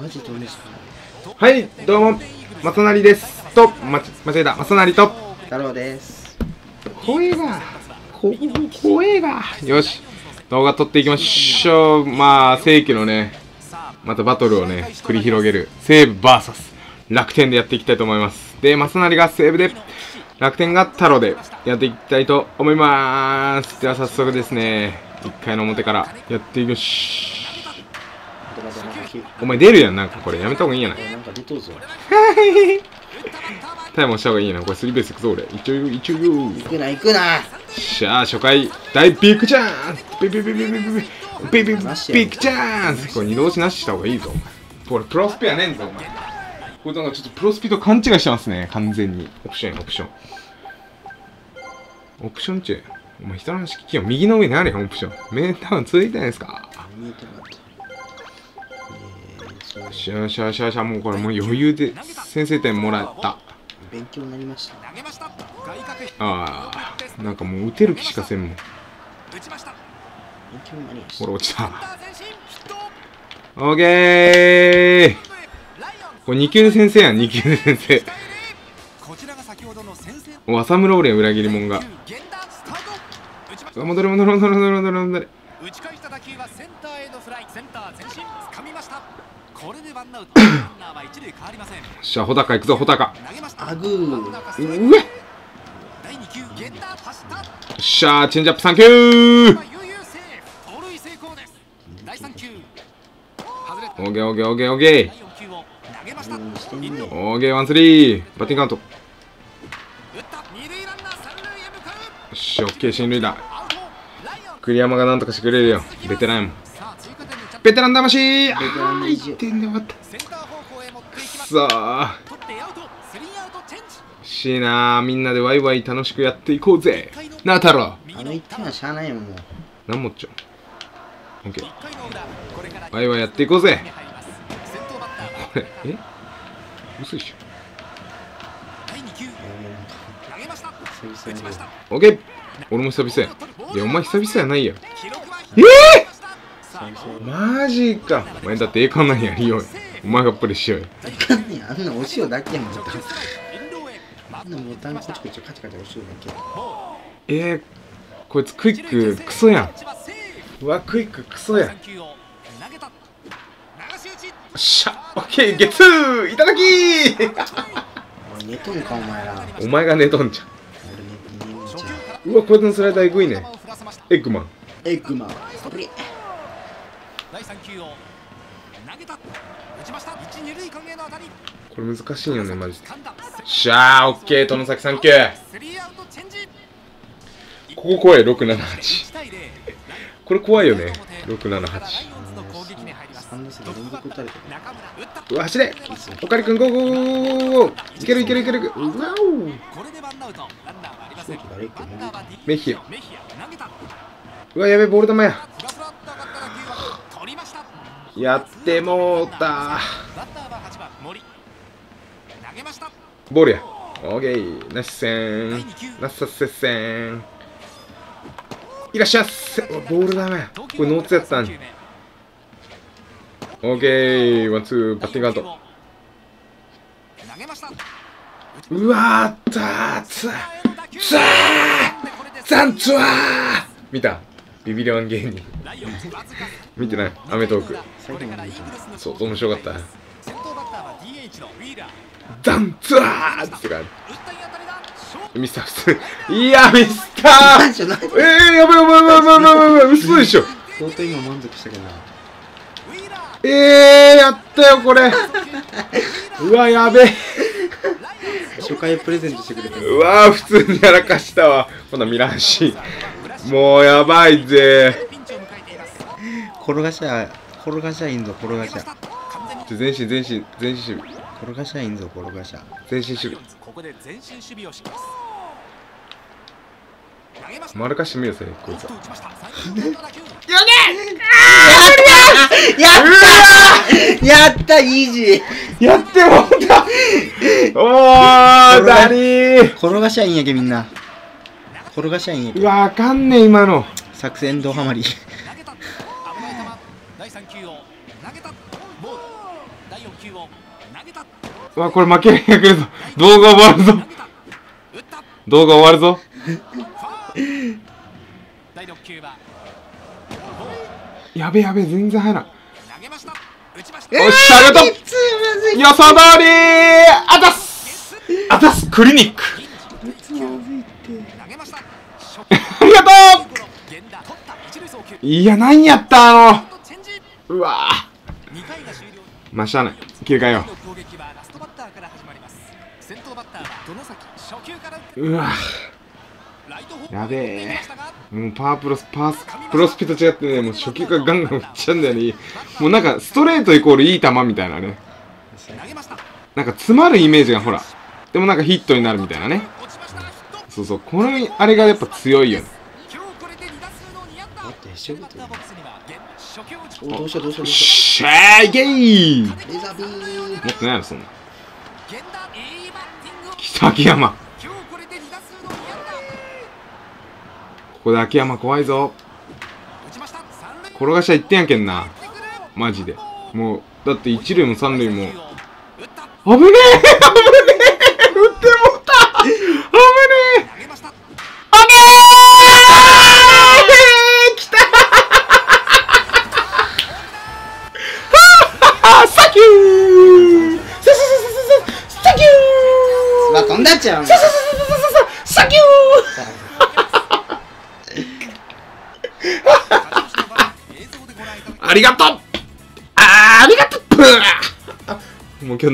マジ飛びしたはいどうも正成です。とま間違えた。正成と。太郎です。声がこ声が。よし。動画撮っていきましょう。まあ正規のねまたバトルをね繰り広げる。西武 VS 楽天でやっていきたいと思います。で正成が西武で楽天が太郎でやっていきたいと思います。では早速ですね1回の表からやっていきましドラドラの日お前出るやんなんかこれ。やめた方がいいんやない。なんか出とうぞ。タイムした方がいいやなこれスリーベースいくぞ俺。一応よ一応よ行くな行くな。しゃあ初回。大ビッグチャンス。ビビビビビビビビビビビビッグチャンスこれ二度押しなしした方がいいぞお前これプロスピやねんぞお前これなんかちょっとプロスピと勘違いしてますね完全にオプションやオプションオプション中お前人の話聞きよ右の上にあるやんオプションメンターンついてないですか見えてなかったえー、そうしゃあしゃあしゃあしもうこれもう余裕で先制点もらった。勉強になりました。ああなんかもう打てる気しかせんもん。勉強になりました。ほら落ちた。オーケー！これ2級で先生やん2級で先生お浅村俺裏切り者が。戻れ戻れ戻れ戻れ戻れ戻れしゃ穂高行くぞ穂高。あぐー。うえしゃチェンジアップサンキュー。オーケーオーケーオーケーオーケー。オーケーワンスリー。バッティングカウント。よしオッケー進塁だ栗山がなんとかしてくれるよ。ベテラン。もベテラン魂。あー1点で終わった。くそー。惜しいなみんなでワイワイ楽しくやっていこうぜ。なあ太郎あの1点はしゃあないよもう。何もっちゃオッケー。ワイワイやっていこうぜ。これえ？嘘でしょ。オッケー。俺も久々や。いやお前久々やないや。ええー！マジか。お前だって栄冠なんやりようよ。お前がプレイしようよ。あんなお塩だけやもん。ボタン遠慮へあんなボタンコチコチカチカチ押しようだえー、こいつクイッククソやん。うわクイッククソやん。よ3球を投げた流しゃ。オッケーゲッツーいただきー。寝とんかお前ら。お前が寝とんじゃうわこいつのスライダーえぐいね。エッグマン。エッグマン第3球を投げた。打ちました。塁間への当たり。これ難しいよねマジで。しゃあオッケー。殿崎3球ここ怖い678これ怖いよね678うわ走れおかりくんゴーゴーゴーいけるいけるいけるうわおメヒアうわやべボール球ややってもうた。バッターは8番森投げましたボールや。オーケー。ナイスセン。ナイス接戦いらっしゃいませ。ボールダメ。やこれノーツやったんオーケー。ワンツーバッティングアウト。うわーたーつつーザンツワー見たビビリワン芸人見てない。アメトーク。そう面白かった。先頭バッターは DH のウィーラーザンツワーってか打ったい当たりだショートミスターいやミスター。何じゃないえー、やばいやばいやばいやばいやばいやばい。嘘でしょ。相当今満足したけど。なウィーラーえー、やったよこれ。うわやべえ。初回プレゼントしてくれたうわ普通にやらかしたわ。こんなん見らんしもうやばいぜピンチを迎えています転がしゃ転がしゃいいんぞ転がしゃ完全にちょ前進前進前進守備。転がしゃいいんぞ転がしゃ前進守備。ここで前進守備をします丸かしてみようぜこいつ打ちましたやったやったイージー。やってもうた。おーダリー。転がしゃいいんやけみんな。転がしゃいいんやけ。うわあかんねえ今の。作戦ドハマり投げた危ない球第3球を投げたボール第4球を投げたうわこれ負けるヤクルト動画終わるぞ。動画終わるぞ。ファール第6球はやべやべ全然入らん。投げました打ちましたおっしゃありがとうきついまずい予想通りあたす。あたす。クリニック。ありがとう。いや何やったあの。うわ。2回が終了まあしゃあない切り替えよ次の攻撃はラストバッターから始まります先頭バッターは外崎初球から打ってう。うわ。やべえ。もうパワープロスパースプロスピと違ってねもう初球からガンガン打っちゃうんだよね。もうなんかストレートイコールいい球みたいなね。投げましたなんか詰まるイメージがほらでもなんかヒットになるみたいなね。そうそうこのあれがやっぱ強いよねおどうしようどうしようどうししゃーいけい持ようレーザービームってないのそんな。北秋山。これで2打数の2安打ここで秋山怖いぞ。転がしちゃ1点やけんな。マジで。もうだって一塁も三塁も。危ねえ危ねえ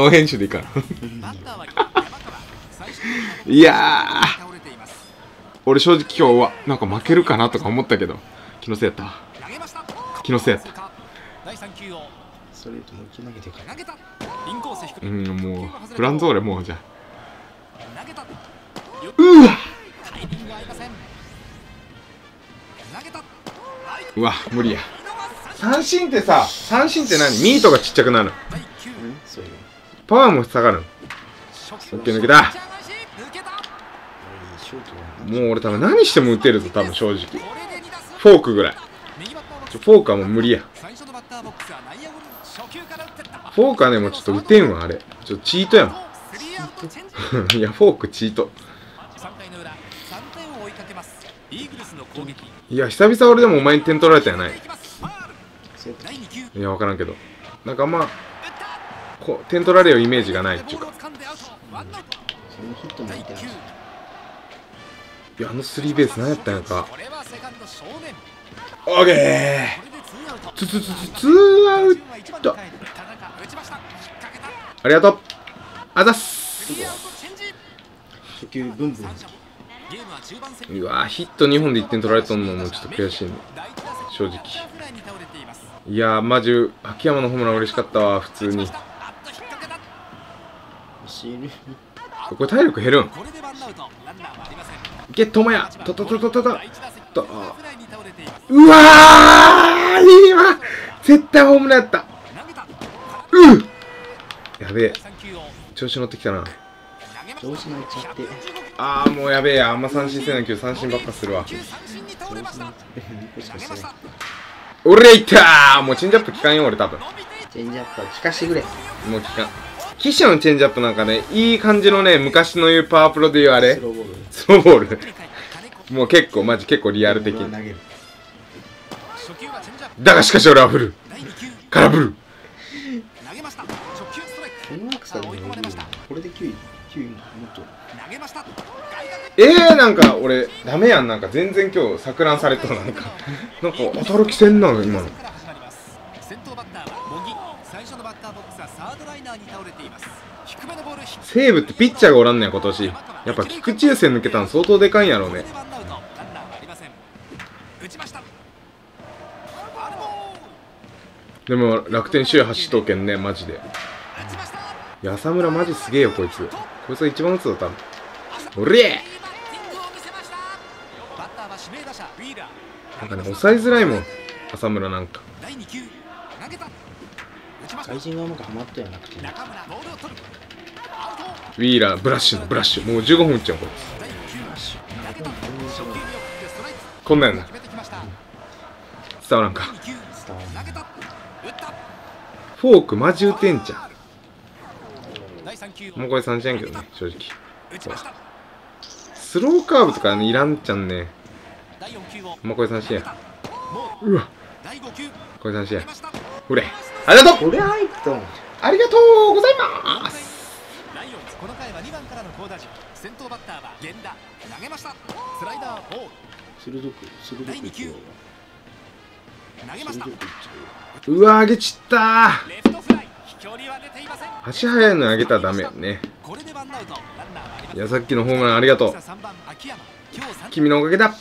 ノー編集でいいから。いや俺正直今日はなんか負けるかなとか思ったけど。気のせいやった気のせいやった。第3球を。ストレートもうんもうフランゾーレもうじゃうわ。うわ無理や。三振ってさ三振って何？ミートがちっちゃくなる。第9うんそうい。うパワーも下がる。オッケー抜けた。もう俺多分何しても打てるぞ多分正直。フォークぐらい。ちょフォークはもう無理や。フォークはねもうちょっと打てんわあれ。ちょっとチートやスリーアウトチェンジん。いやフォークチート。いや久々俺でもお前に点取られたやない。いや分からんけど。なんかあんまたこう点取られるイメージがないっていうか。ルを掴んでアウトワンアウトとそのヒットも第9いやあのスリーベース何やったんやか。オーケー。ツツツツツーアウト。ありがとう。あざっす。うわヒット2本で1点取られとんのもちょっと悔しいね。正直。いやーマジ秋山のホームラン嬉しかったわ普通に走る。これ体力減るん？これでワンアウトランナーはありませんゲットマヤ。とととととと。とうわーいいわ。絶対ホームランやった。うんやべえ。調子乗ってきたな。調子乗っちゃって。あーもうやべえや。あんま三振せないけど三振ばっかするわ。球三振に倒れました2個しかしてない俺いったーもうチェンジアップ効かんよ俺多分。チェンジアップは効かしてくれ。もう効かん岸のチェンジアップなんかねいい感じのね昔の言うパワープロで言うあれ。スローボール。スローボール。もう結構マジ結構リアル的に。だがしかし俺は振る空振る。投げました。初球ストライク。このアクサでも追い込まれました。これで9位9位もっと。投げました。えー、なんか俺ダメやん。なんか全然今日錯乱されとなんか。なんか当たる気せんな今の西武ってピッチャーがおらんねや今年。やっぱ菊池雄星抜けたの相当でかいんやろうね。でも楽天首位走っとうけんねマジで。浅村マジすげえよこいつ。こいつが一番打つぞ多分。おりなんかね抑えづらいもん浅村なんか。第2球投げた。打ちました。外人がうまくはまったよなくてウィーラーブラッシュのブラッシュ。もう15分打っちゃうこい第9投げた初球見送ってストライクつこんなんやな。伝わらんか。第2球伝わらない投げた打ったフォークマジ打てんじゃん第3球もうこれ3試合やけどね正直。スローカーブとかねいらんちゃんね。第4球をもうこれ3試合もううわ。第5球これ3試合ほれ。ありがとう。ありがとうございます好打順。先頭バッターは源田。投げました。スライダーボール。鋭く鋭く第二球。投げました。うわ上げちったー。レフトフライ。飛距離は出ていません。足速いの上げたらダメよね。これでワンアウト。ランナーはいやさっきのホームランありがとう。3番秋山。今日三君のおかげだ。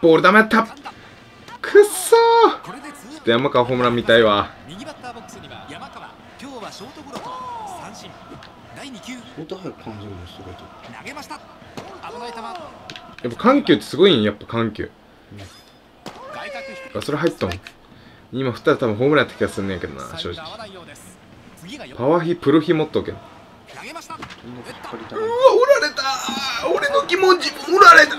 ボールダメやった。くっそー。これでツー。アウトで山川ホームラン見たいわ。右バッターボックスには山川。今日はショートゴロ第2球。ゃう音早く感じるのすごいと投げました。危ない球やっぱ緩急ってすごいんやっぱ緩急。外角低く。あそれ入ったん今振ったら多分ホームランやった気がするんやけどな正直。サインが合わないようです。次が4パワーヒプロヒ持っとけ。うわ投げました。そんな引っ張りたい折られた。俺の気持ち折られた。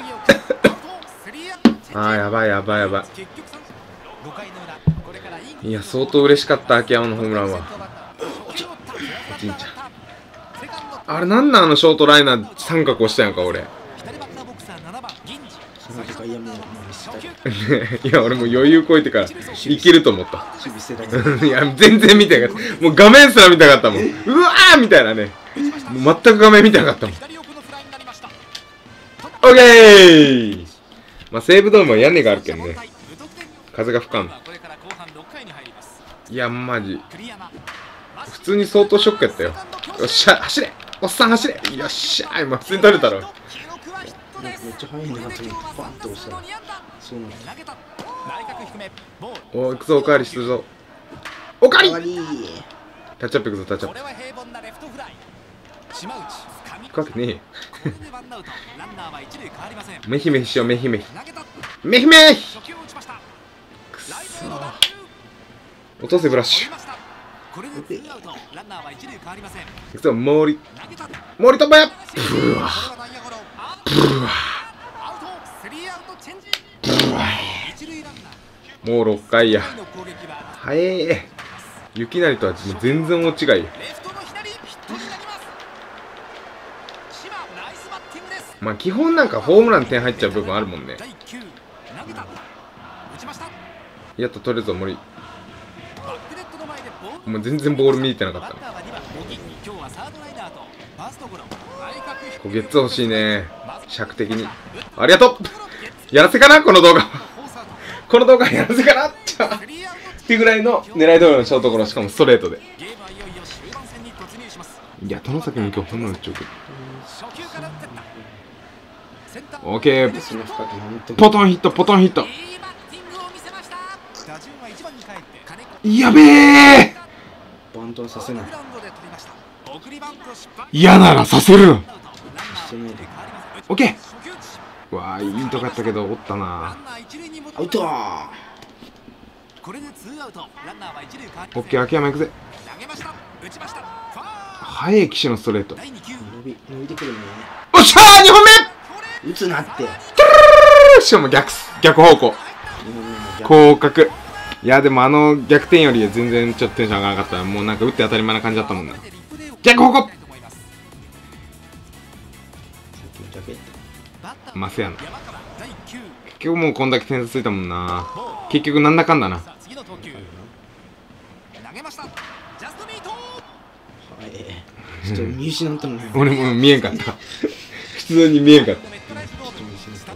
あーやばいやばいやば結局三振5回の裏これからい。いいや相当嬉しかった秋山のホームランは。じんちゃんあれなんなんあのショートライナー三角押したやんか俺。左バッターボックスは7番銀次その外野ももう見せたいいや俺もう余裕こいてからいけると思った。いや全然見てなかった。もう画面すら見たかったもん。うわーみたいなね。もう全く画面見てなかったもん。オッケー！まあ西武ドームは屋根があるけどね。風が吹かんこれから後半6回に入りますいやマジ。普通に相当ショックやったよ。よっしゃ走れおっさん走れ。よっしゃ。今普通に取れたろ。めっちゃ速いんだなと思ってバンと押したらそうなんだお行くぞおかわりするぞ。おかわり。終わり。タッチアップいくぞタッチアップ。これは平凡なレフトフライ島内掴み行くねえよこれでワンアウトランナーは一塁変わりません投めひめひしようめひめひげためひめひ初球を打ちましたくそ落とせブラッシュこれでツーアウト。ランナーは一塁変わりません。行くぞ森。森飛べこれは内野ゴロあアウト。スリーアウトチェンジ。一塁ランナー。もう6回や。早え。雪成とは全然大違い。まあ基本なんかホームラン点入っちゃう部分あるもんね。第9投げた。打ちました。やっと取れるぞ森もう全然ボール見えてなかった。こゲッツ欲しいね。尺的に。ありがとう。やらせかなこの動画。この動画やらせかな。っていうぐらいの狙い通りのショートゴロしかもストレートで。いや外崎も今日ホんなら打っちゃうけどオーケー。ポトンヒットポトンヒット。やべえトはさせない。嫌ならさせるしてね変わりませんオッケー。初球打ちわあいいとこやったけどおったラなアウト。ーこれでツーアウト。ランナーは一塁変わりませんオッケー秋山行くぜ。投げました。打ちました。ファー。速い騎士のストレート。第2球。伸び伸びてくるね。おっしゃー2本目。打つなって。しかも逆す逆方向日本目も逆広角いやでもあの逆転より全然ちょっとテンション上がらなかった。もうなんか打って当たり前な感じだったもんな逆方向！マスやな。山川第9結局もうこんだけ点数ついたもんな。結局なんだかんだな。さあ次の投球投げましたジャストミートはい。ちょっと見失ったもんね俺も見えんかった。普通に見えんかった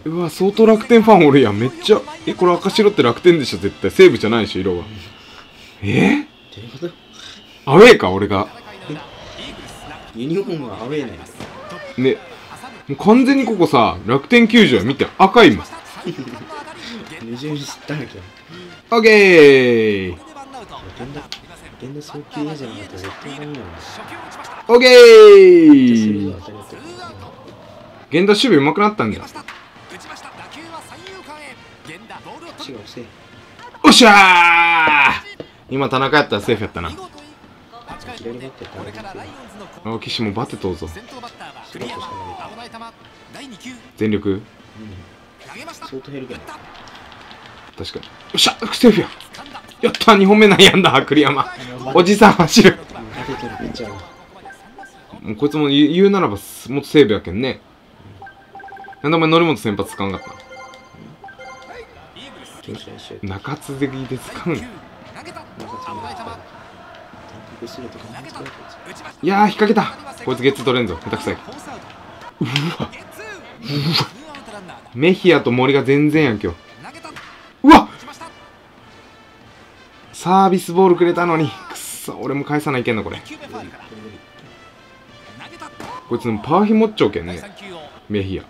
うわ相当楽天ファンおるやん。めっちゃ。えこれ赤白って楽天でしょ絶対。西武じゃないでしょ色は。え？どういうこと？アウェーか俺が。ユニフォームがアウェーなんや。ね。完全にここさ楽天球場や見て赤いもん。矛盾したんだけど。オッケー。源田送球嫌じゃなかったら絶対ダメなオッケそー源田守備上手くなったんじ違うせおっしゃー。今田中やったらセーフやったな。見事に8回左バッターこれからライオンズの攻あ岸もバテとうぞ。先頭バッターは栗山危ない球第2球全力？うん。相当減るけど。確かに。よっしゃセーフや。やった2本目なんやんだ。栗山。おじさん走る。もうこいつも言う言うならばすもっと西武やけんね。なんでお前則本先発使わんかった中継ぎで使うの？いやー引っ掛けた。こいつゲッツ取れんぞ。下手くさいうわ。うわ。メヒアと森が全然やん今日。うわサービスボールくれたのに。くっそ俺も返さないけんのこれ。こいつのパワーヒ持っちゃうけんね。メヒア。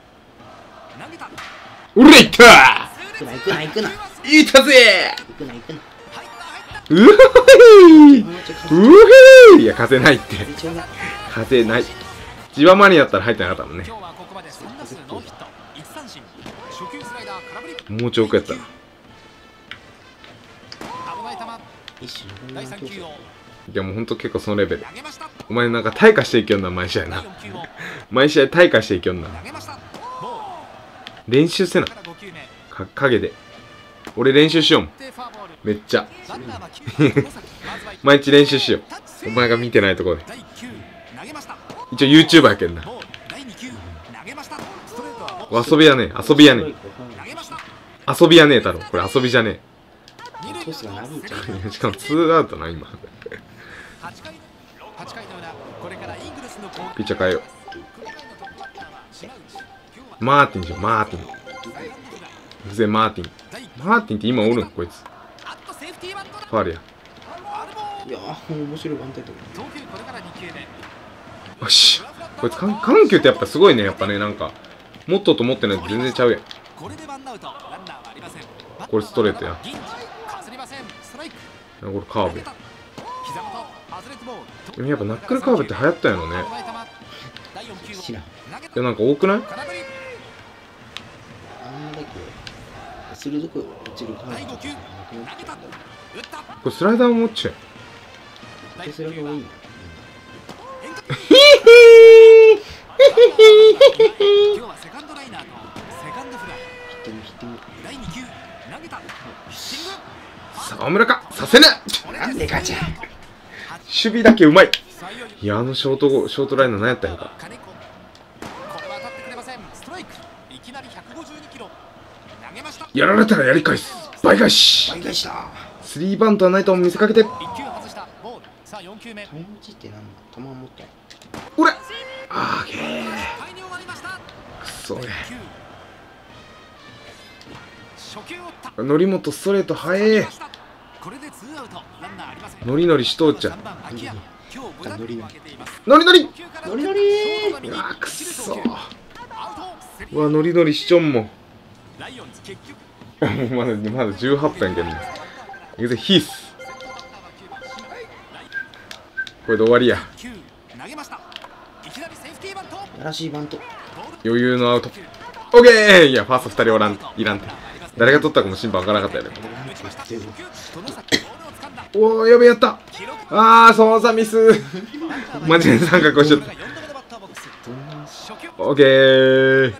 俺れいったー！行くな行くな行くな。いたぜ。行くな行うふい。いいや風ないって。風ない。千葉マにやだったら入ってなかったもんね。もうちょくやった。いやもうほんと結構そのレベル。お前なんか退化していけんな毎試合な。毎試合退化していけんな。練習せな。か影で。俺練習しようもん。めっちゃ。毎日練習しよう。お前が見てないとこで。一応 YouTuber やけんな。遊びやね遊びやね遊びやねえだろ。これ遊びじゃねえ。しかも2アウトな今。ピッチャー変えよう。マーティンじゃんマーティン。偶然マーティン。マーティンって今おるんこいつ。ファールやいや面白いバンテンよし。こいつ緩急ってやっぱすごいね。やっぱねなんかもっとと思ってないと全然ちゃうやん。これストレートや。これカーブ。ややっぱナックルカーブって流行ったんやろね。いやなんか多くない？鋭く落ちる。から、はい、これスライダーを持っちゃうスライダーもいいヒヒ沢村か。させななんでガチャ守備だけうまい。いやあのショートショートライナー何やったんやか。やられたらやり返す。倍返し。倍返しだ。スリーバントはないと見せかけて。1球外したボールさあ4球目タイムチってなんだ球持って俺。あーげー。いっぱいに終わりましたくそげ第9初球を打った。則本ストレート速え。これでツーアウト。ランナーありません。ノリノリしとうちゃん。3番秋山今日5打点を挙げています。ノリノリ。初球からノリノリうわくっそうわノリノリしちょんもん まだまだ18分けどのくぜヒース。これで終わりや。らしいバント。余裕のアウト。オッケー！いやファースト2人おらん。いらんて。誰が取ったかも審判わからなかったよね。おおやべやったああその差ミスマジで三角をしちゃったオッケー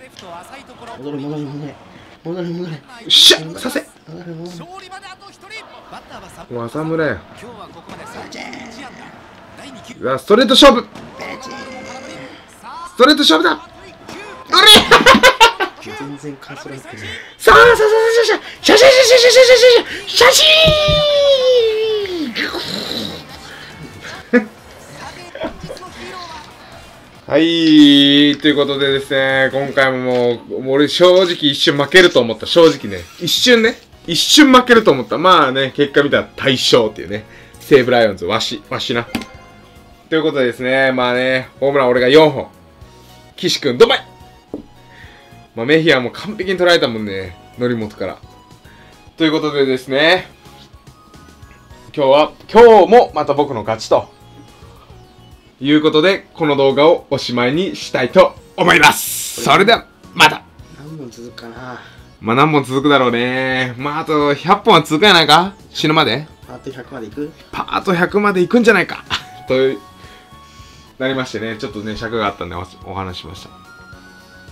戻る戻れ戻れ戻れ戻れ。しゃさせ戻れ戻れ勝利まであと1人。バッターは3わさむらや今日はここまで31安打第2球うわストレート勝負。ストレート勝負だ。あと1球あれ全然カーソル入ってないさあさあさあさあさあシャシャシャシャシャシャシャシャはい、ということでですね、今回ももう、もう俺正直一瞬負けると思った。正直ね。一瞬ね。一瞬負けると思った。まあね、結果見たら大勝っていうね。西武ライオンズ、わし、わしな。ということでですね、まあね、ホームラン俺が4本。岸君、どまいまあ、メヒアも完璧に捉えたもんね。則本から。ということでですね、今日は、今日もまた僕の勝ちと。いうことで、この動画をおしまいにしたいと思います。それでは、また。何本続くかな。まあ、何本続くだろうね。まあ、あと100本は続くやないか？死ぬまで。パート100までいく？パート100まで行くんじゃないか？となりましてね、ちょっとね、尺があったんでおお話ししました。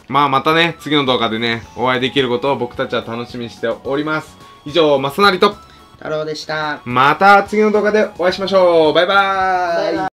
まあ、またね、次の動画でね、お会いできることを僕たちは楽しみにしております。以上、マスナリと、太郎でした。また次の動画でお会いしましょう。バイバーイ。バイバイ